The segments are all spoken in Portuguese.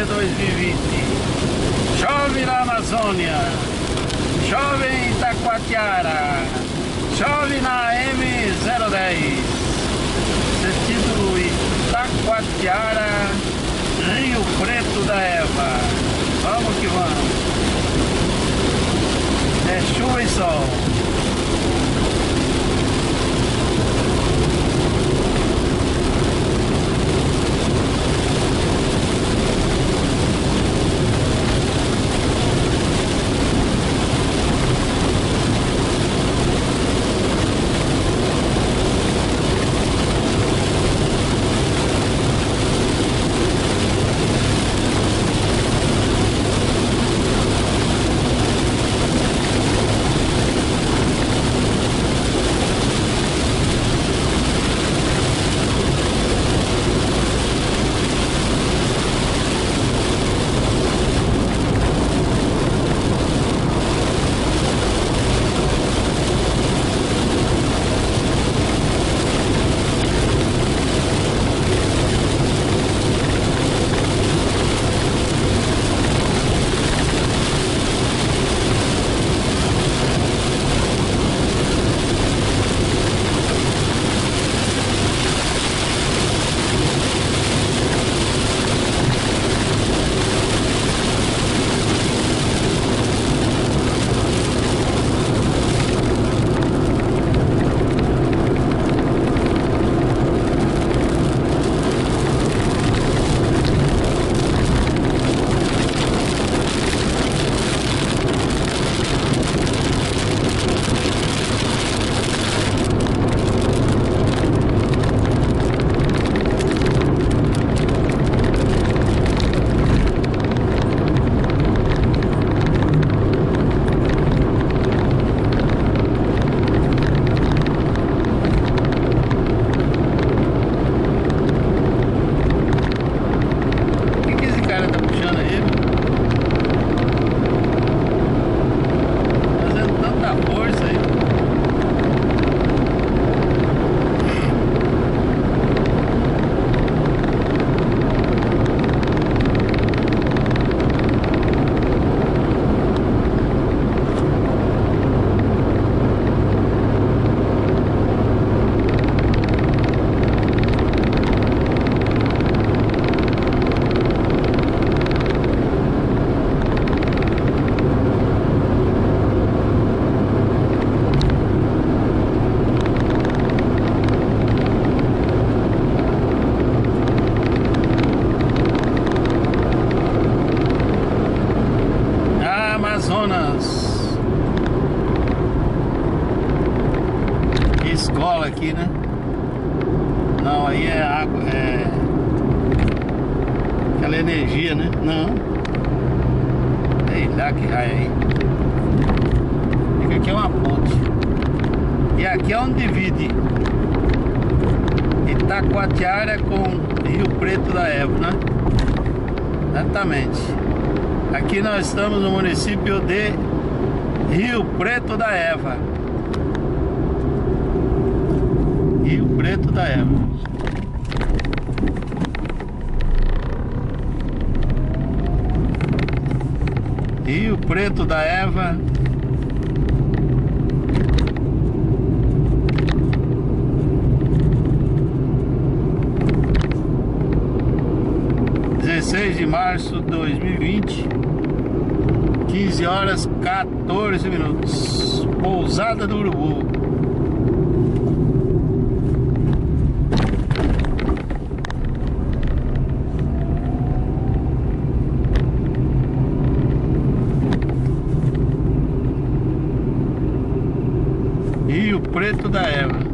de 2020. Chove na Amazônia. Chove em Itacoatiara. Chove na M010. Sentido Itacoatiara, Rio Preto da Eva. Vamos que vamos. É chuva e sol. É. Aquela energia, né? Não. Sei lá que raio aí. Aqui é uma ponte. E aqui é onde divide Itacoatiara com Rio Preto da Eva, né? Exatamente. Aqui nós estamos no município de Rio Preto da Eva. Rio Preto da Eva. Rio Preto da Eva. Dezesseis de março de dois mil e vinte, quinze horas 14 minutos. Pousada do Urubu. Rio Preto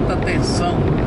alta tensão.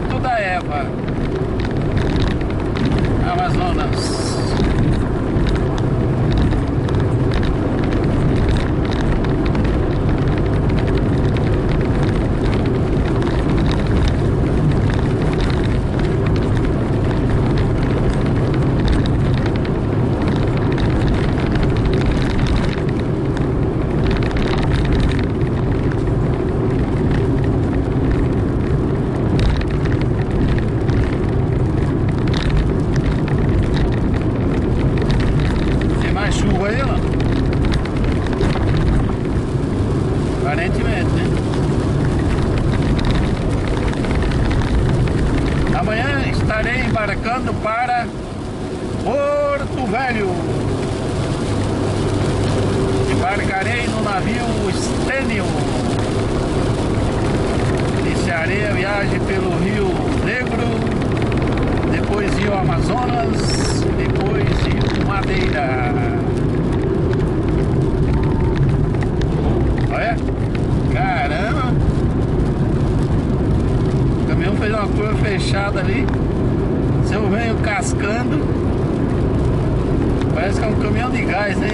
Gueto da Eva, Amazonas. descascando. Parece que é um caminhão de gás, né?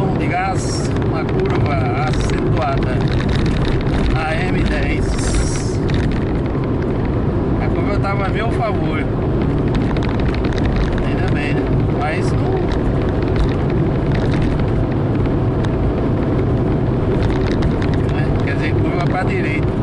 injeção de gás, uma curva acentuada a M10. A é curva estava a meu favor. Ainda bem, né? Mas não. Né? Quer dizer, curva para direita.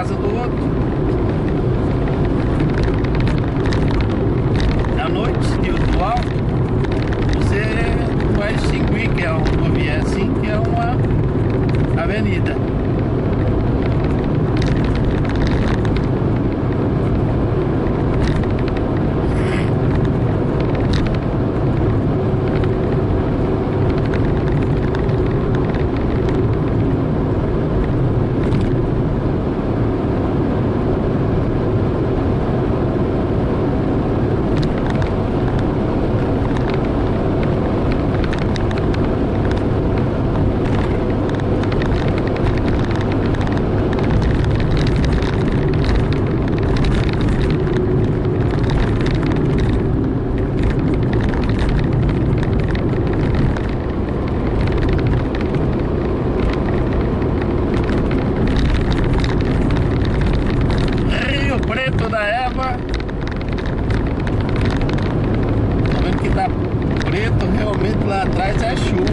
casa do outro. À noite, de o do alto, você vai extinguir, que é uma via é assim, que é uma avenida. lá atrás é chuva.